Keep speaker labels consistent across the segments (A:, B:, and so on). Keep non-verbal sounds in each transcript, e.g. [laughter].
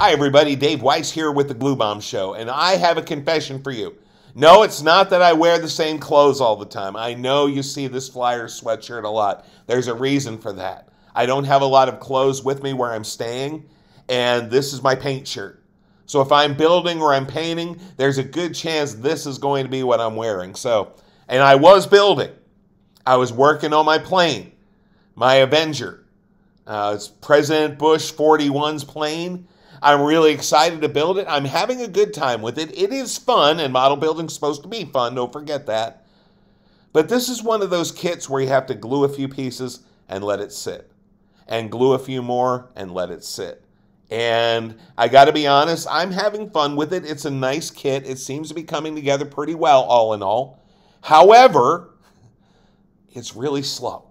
A: Hi, everybody. Dave Weiss here with the Glue Bomb Show, and I have a confession for you. No, it's not that I wear the same clothes all the time. I know you see this flyer sweatshirt a lot. There's a reason for that. I don't have a lot of clothes with me where I'm staying, and this is my paint shirt. So if I'm building or I'm painting, there's a good chance this is going to be what I'm wearing. So, and I was building. I was working on my plane, my Avenger. Uh, it's President Bush 41's plane. I'm really excited to build it. I'm having a good time with it. It is fun, and model building's supposed to be fun. Don't forget that. But this is one of those kits where you have to glue a few pieces and let it sit, and glue a few more and let it sit. And I got to be honest, I'm having fun with it. It's a nice kit. It seems to be coming together pretty well, all in all. However, it's really slow.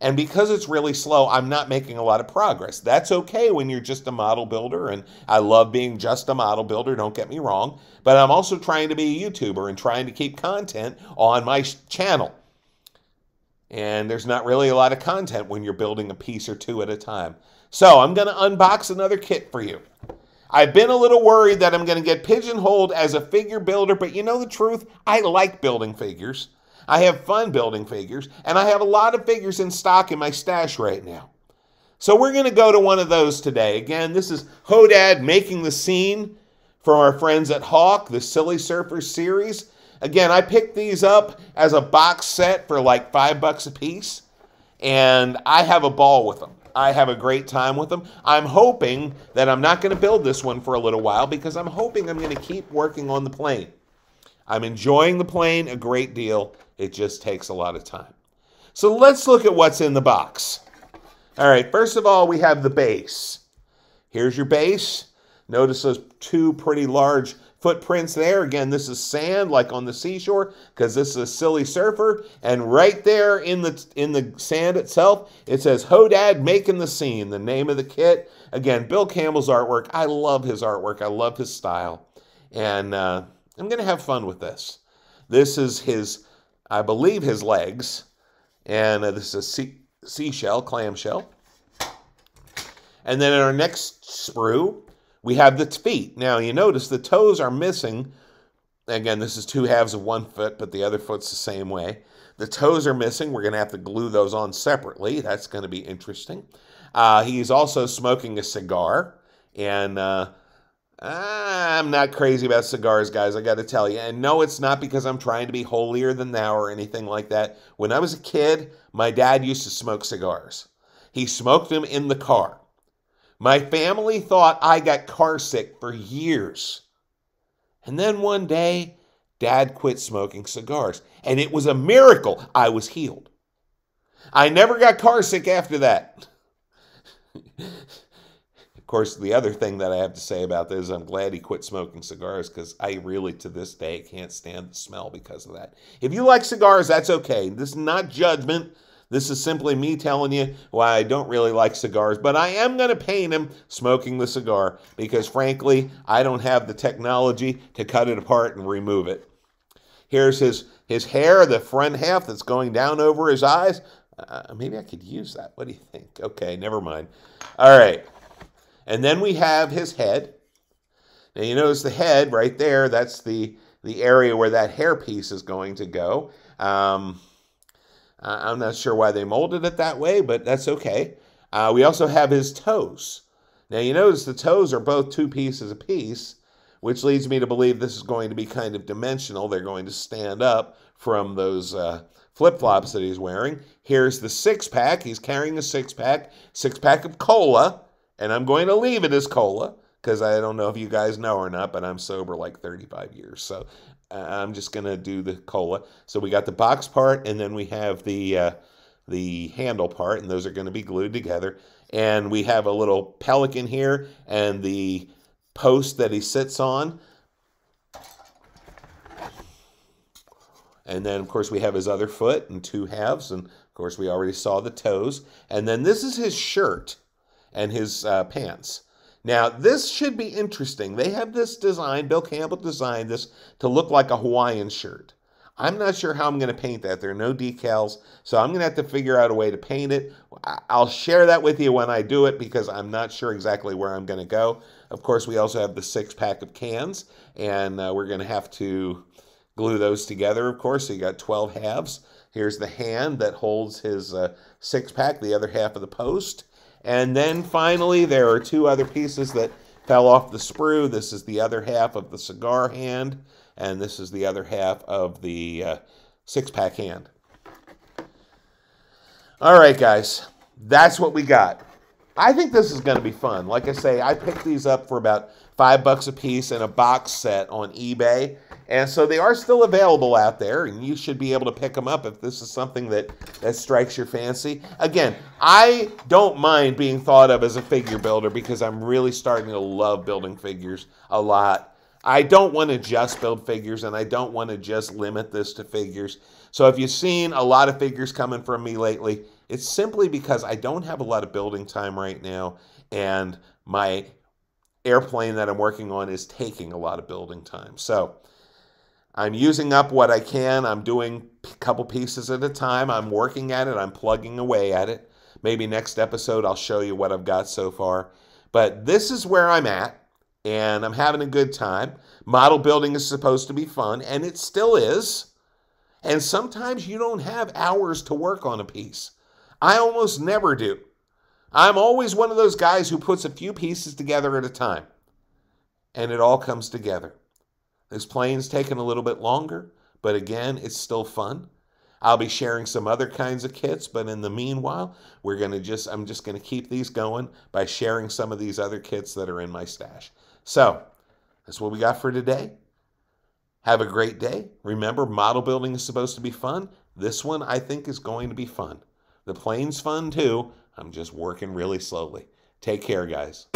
A: And because it's really slow, I'm not making a lot of progress. That's okay when you're just a model builder, and I love being just a model builder, don't get me wrong. But I'm also trying to be a YouTuber and trying to keep content on my channel. And there's not really a lot of content when you're building a piece or two at a time. So I'm going to unbox another kit for you. I've been a little worried that I'm going to get pigeonholed as a figure builder, but you know the truth? I like building figures. I have fun building figures, and I have a lot of figures in stock in my stash right now. So we're going to go to one of those today. Again, this is Hodad making the scene from our friends at Hawk, the Silly Surfers series. Again, I picked these up as a box set for like five bucks a piece, and I have a ball with them. I have a great time with them. I'm hoping that I'm not going to build this one for a little while because I'm hoping I'm going to keep working on the plane. I'm enjoying the plane a great deal. It just takes a lot of time. So let's look at what's in the box. All right, first of all, we have the base. Here's your base. Notice those two pretty large footprints there. Again, this is sand like on the seashore because this is a silly surfer. And right there in the in the sand itself, it says Hodad making the scene, the name of the kit. Again, Bill Campbell's artwork. I love his artwork. I love his style. And uh, I'm going to have fun with this. This is his, I believe, his legs. And uh, this is a sea, seashell, clamshell. And then in our next sprue, we have the feet. Now, you notice the toes are missing. Again, this is two halves of one foot, but the other foot's the same way. The toes are missing. We're going to have to glue those on separately. That's going to be interesting. Uh, he's also smoking a cigar. And uh, I'm not crazy about cigars, guys, I got to tell you. And no, it's not because I'm trying to be holier than thou or anything like that. When I was a kid, my dad used to smoke cigars. He smoked them in the car. My family thought I got car sick for years. And then one day, dad quit smoking cigars. And it was a miracle I was healed. I never got car sick after that. [laughs] Course, the other thing that I have to say about this, I'm glad he quit smoking cigars because I really, to this day, can't stand the smell because of that. If you like cigars, that's okay. This is not judgment. This is simply me telling you why I don't really like cigars, but I am going to paint him smoking the cigar because, frankly, I don't have the technology to cut it apart and remove it. Here's his, his hair, the front half that's going down over his eyes. Uh, maybe I could use that. What do you think? Okay, never mind. All right. And then we have his head. Now you notice the head right there, that's the, the area where that hair piece is going to go. Um, I'm not sure why they molded it that way, but that's okay. Uh, we also have his toes. Now you notice the toes are both two pieces a piece, which leads me to believe this is going to be kind of dimensional. They're going to stand up from those uh, flip-flops that he's wearing. Here's the six-pack. He's carrying a six-pack, six-pack of cola. And I'm going to leave it as cola because I don't know if you guys know or not, but I'm sober like 35 years. So I'm just going to do the cola. So we got the box part and then we have the, uh, the handle part, and those are going to be glued together. And we have a little pelican here and the post that he sits on. And then, of course, we have his other foot and two halves. And, of course, we already saw the toes. And then this is his shirt and his uh, pants. Now, this should be interesting. They have this design, Bill Campbell designed this to look like a Hawaiian shirt. I'm not sure how I'm going to paint that. There are no decals, so I'm going to have to figure out a way to paint it. I'll share that with you when I do it because I'm not sure exactly where I'm going to go. Of course, we also have the six pack of cans, and uh, we're going to have to glue those together, of course. So you got 12 halves. Here's the hand that holds his uh, six pack, the other half of the post. And then finally, there are two other pieces that fell off the sprue. This is the other half of the cigar hand and this is the other half of the uh, six pack hand. All right, guys, that's what we got. I think this is going to be fun. Like I say, I picked these up for about five bucks a piece in a box set on eBay. And so they are still available out there, and you should be able to pick them up if this is something that, that strikes your fancy. Again, I don't mind being thought of as a figure builder because I'm really starting to love building figures a lot. I don't want to just build figures and I don't want to just limit this to figures. So if you've seen a lot of figures coming from me lately, it's simply because I don't have a lot of building time right now and my airplane that I'm working on is taking a lot of building time. So I'm using up what I can. I'm doing a couple pieces at a time. I'm working at it. I'm plugging away at it. Maybe next episode I'll show you what I've got so far. But this is where I'm at and I'm having a good time. Model building is supposed to be fun, and it still is. And sometimes you don't have hours to work on a piece. I almost never do. I'm always one of those guys who puts a few pieces together at a time, and it all comes together. This plane's taking a little bit longer, but again, it's still fun. I'll be sharing some other kinds of kits, but in the meanwhile, we're going to just I'm just going to keep these going by sharing some of these other kits that are in my stash. So, that's what we got for today. Have a great day. Remember, model building is supposed to be fun. This one, I think, is going to be fun. The plane's fun too. I'm just working really slowly. Take care, guys.